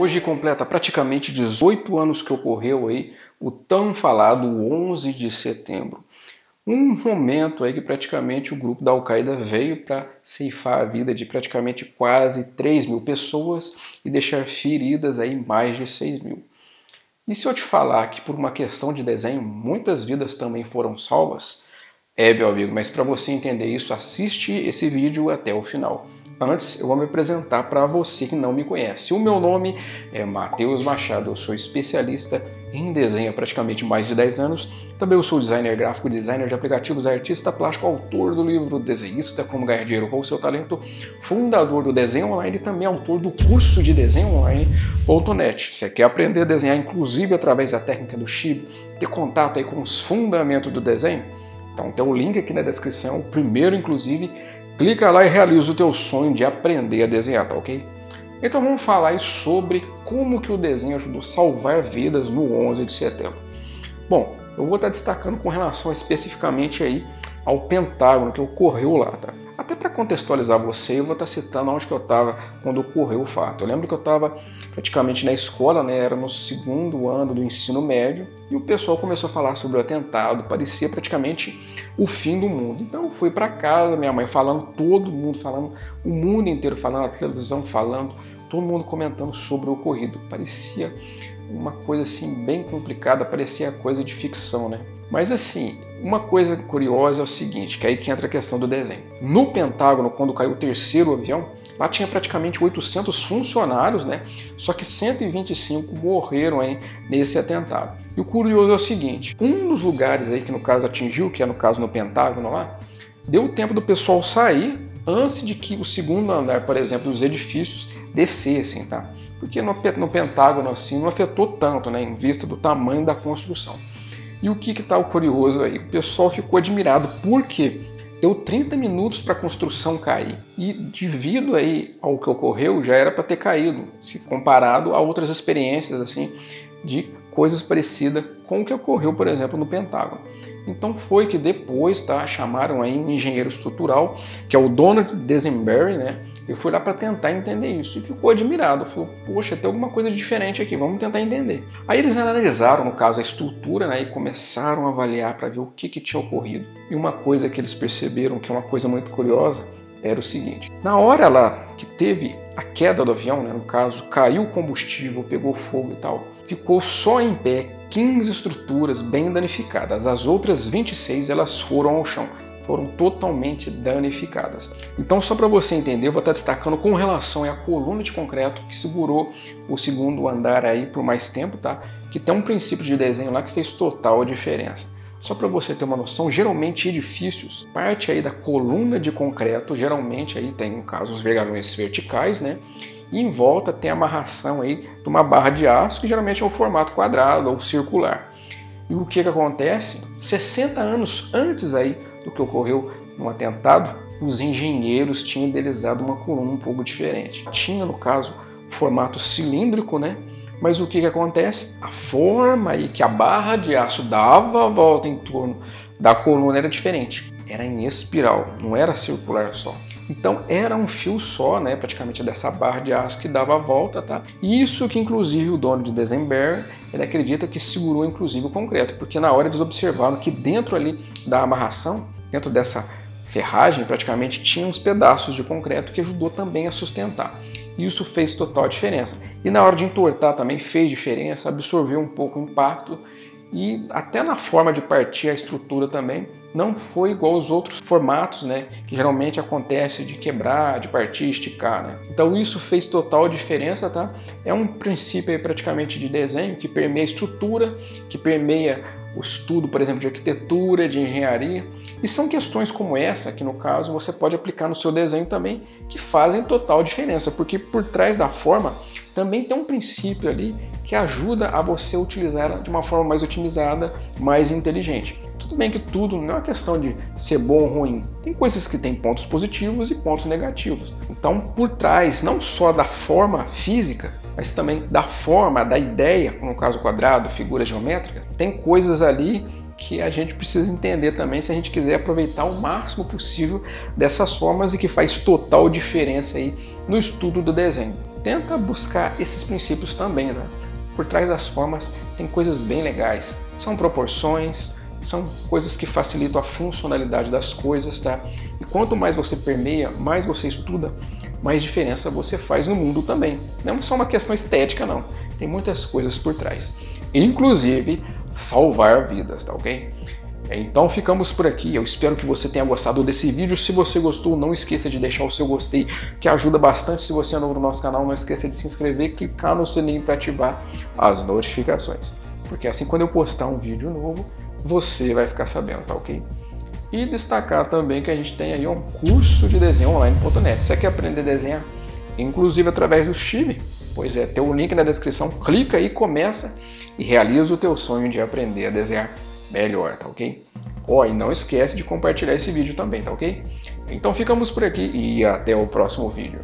Hoje completa praticamente 18 anos que ocorreu aí o tão falado 11 de setembro. Um momento aí que praticamente o grupo da Al-Qaeda veio para ceifar a vida de praticamente quase 3 mil pessoas e deixar feridas aí mais de 6 mil. E se eu te falar que por uma questão de desenho muitas vidas também foram salvas, é meu amigo, mas para você entender isso, assiste esse vídeo até o final. Antes, eu vou me apresentar para você que não me conhece. O meu nome é Matheus Machado, eu sou especialista em desenho há praticamente mais de 10 anos. Também eu sou designer gráfico, designer de aplicativos, artista plástico, autor do livro Desenhista Como Ganhar Dinheiro com o Seu Talento, fundador do Desenho Online e também autor do curso de desenho online.net. Você quer aprender a desenhar, inclusive através da técnica do Chibi, ter contato aí com os fundamentos do desenho? Então tem o link aqui na descrição, o primeiro inclusive Clica lá e realiza o teu sonho de aprender a desenhar, tá ok? Então vamos falar sobre como que o desenho ajudou a salvar vidas no 11 de setembro. Bom, eu vou estar destacando com relação especificamente aí ao Pentágono que ocorreu lá, tá? Até para contextualizar você, eu vou estar citando onde que eu estava quando ocorreu o fato. Eu lembro que eu estava praticamente na escola, né? Era no segundo ano do ensino médio e o pessoal começou a falar sobre o atentado. Parecia praticamente o fim do mundo. Então eu fui para casa, minha mãe falando, todo mundo falando, o mundo inteiro falando, a televisão falando, todo mundo comentando sobre o ocorrido. Parecia uma coisa assim bem complicada, parecia coisa de ficção, né? Mas assim, uma coisa curiosa é o seguinte, que é aí que entra a questão do desenho. No Pentágono, quando caiu o terceiro avião, lá tinha praticamente 800 funcionários, né? Só que 125 morreram aí nesse atentado. E o curioso é o seguinte, um dos lugares aí que no caso atingiu, que é no caso no Pentágono lá, deu tempo do pessoal sair antes de que o segundo andar, por exemplo, dos edifícios descessem, tá? Porque no, no Pentágono assim não afetou tanto, né, em vista do tamanho da construção. E o que está o curioso aí? O pessoal ficou admirado, porque deu 30 minutos para a construção cair. E devido aí ao que ocorreu, já era para ter caído, se comparado a outras experiências assim de coisas parecidas com o que ocorreu, por exemplo, no Pentágono. Então foi que depois tá, chamaram aí um engenheiro estrutural, que é o Donald Desenberry, né? Eu fui lá para tentar entender isso e ficou admirado. Falou, poxa, tem alguma coisa diferente aqui, vamos tentar entender. Aí eles analisaram, no caso, a estrutura né, e começaram a avaliar para ver o que, que tinha ocorrido. E uma coisa que eles perceberam, que é uma coisa muito curiosa, era o seguinte: na hora lá que teve a queda do avião, né, no caso, caiu o combustível, pegou fogo e tal, ficou só em pé 15 estruturas bem danificadas. As outras 26 elas foram ao chão foram totalmente danificadas. Então, só para você entender, eu vou estar destacando com relação à coluna de concreto que segurou o segundo andar aí por mais tempo, tá? Que tem um princípio de desenho lá que fez total diferença. Só para você ter uma noção, geralmente edifícios, parte aí da coluna de concreto, geralmente aí tem, no caso, os vergalhões verticais, né? E em volta tem a amarração aí de uma barra de aço, que geralmente é o formato quadrado ou circular. E o que, que acontece? 60 anos antes aí que ocorreu no atentado, os engenheiros tinham idealizado uma coluna um pouco diferente. Tinha, no caso, formato cilíndrico, né? Mas o que, que acontece? A forma aí que a barra de aço dava a volta em torno da coluna era diferente. Era em espiral, não era circular só. Então era um fio só, né, praticamente dessa barra de aço que dava a volta, tá? Isso que inclusive o dono de Desenberg, ele acredita que segurou inclusive o concreto, porque na hora eles observaram que dentro ali da amarração dentro dessa ferragem praticamente tinha uns pedaços de concreto que ajudou também a sustentar. Isso fez total diferença. E na hora de entortar também fez diferença, absorveu um pouco o impacto e até na forma de partir a estrutura também não foi igual aos outros formatos, né, que geralmente acontece de quebrar, de partir, esticar, né? Então isso fez total diferença, tá? É um princípio aí praticamente de desenho que permeia a estrutura, que permeia o estudo, por exemplo, de arquitetura, de engenharia, e são questões como essa que no caso você pode aplicar no seu desenho também, que fazem total diferença, porque por trás da forma também tem um princípio ali que ajuda a você utilizar ela de uma forma mais otimizada, mais inteligente. Tudo bem que tudo não é uma questão de ser bom ou ruim. Tem coisas que têm pontos positivos e pontos negativos. Então, por trás não só da forma física, mas também da forma, da ideia, no caso quadrado, figuras geométricas, tem coisas ali que a gente precisa entender também se a gente quiser aproveitar o máximo possível dessas formas e que faz total diferença aí no estudo do desenho. Tenta buscar esses princípios também, né? Por trás das formas tem coisas bem legais. São proporções, são coisas que facilitam a funcionalidade das coisas, tá? E quanto mais você permeia, mais você estuda, mais diferença você faz no mundo também. Não é só uma questão estética, não. Tem muitas coisas por trás. Inclusive, salvar vidas, tá ok? Então ficamos por aqui. Eu espero que você tenha gostado desse vídeo. Se você gostou, não esqueça de deixar o seu gostei, que ajuda bastante. Se você é novo no nosso canal, não esqueça de se inscrever clicar no sininho para ativar as notificações. Porque assim, quando eu postar um vídeo novo, você vai ficar sabendo, tá ok? E destacar também que a gente tem aí um curso de desenho online.net. Você quer aprender a desenhar, inclusive através do Chile? Pois é, tem o link na descrição, clica aí, começa e realiza o teu sonho de aprender a desenhar melhor, tá ok? Ó, oh, e não esquece de compartilhar esse vídeo também, tá ok? Então ficamos por aqui e até o próximo vídeo.